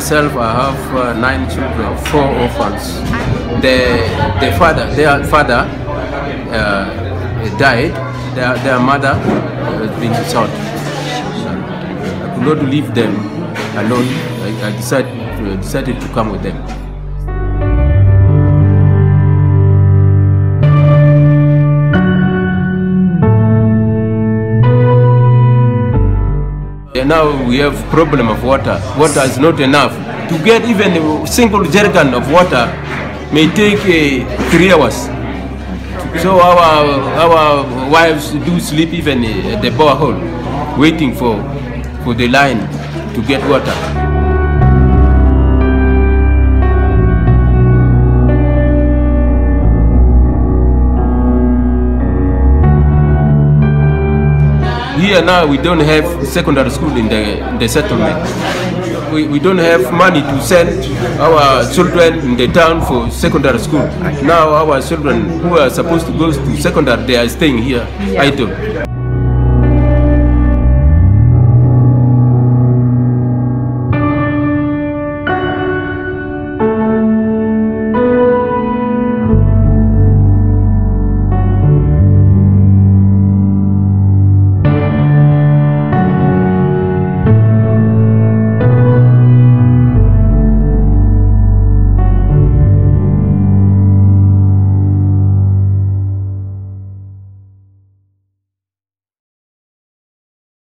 myself, I have uh, nine children, four orphans. The, the father, their father uh, died, their, their mother has been shot. I could not leave them alone. I, I decided, decided to come with them. Now we have problem of water. Water is not enough. To get even a single jerrycan of water may take uh, three hours. So our, our wives do sleep even at the borehole, waiting for, for the line to get water. Here now we don't have secondary school in the, in the settlement. We, we don't have money to send our children in the town for secondary school. Now our children who are supposed to go to secondary, they are staying here idle.